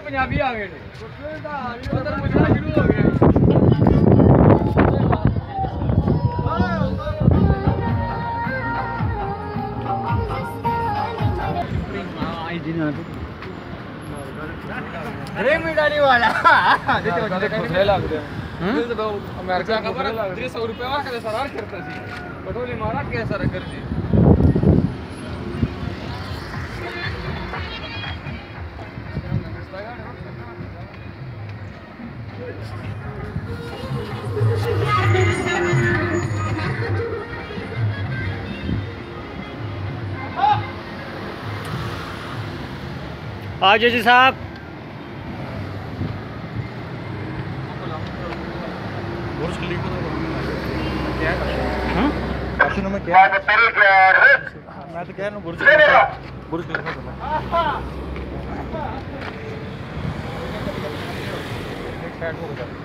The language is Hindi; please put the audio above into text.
ਪੰਜਾਬੀ ਆ ਗਏ ਨੇ ਉਧਰ ਪੁੱਛਣਾ ਸ਼ੁਰੂ ਹੋ ਗਿਆ रेमिडानी वाला ਖੁਸਰੇ ਲੱਗਦੇ ਹਾਂ ਜਦੋਂ ਅਮਰੀਕਾ ਖਬਰ 300 ਰੁਪਏ ਵਾ ਕੇ ਸਰਾਰ ਕਰਤਾ ਸੀ ਪਟੋਲੀ ਮਾਰਾ ਕੇ आ जाओ जी साहब। खलीफा हाँ? में क्या मैं तो कह रहा हूँ बुर्ज बुर्ज खलीफा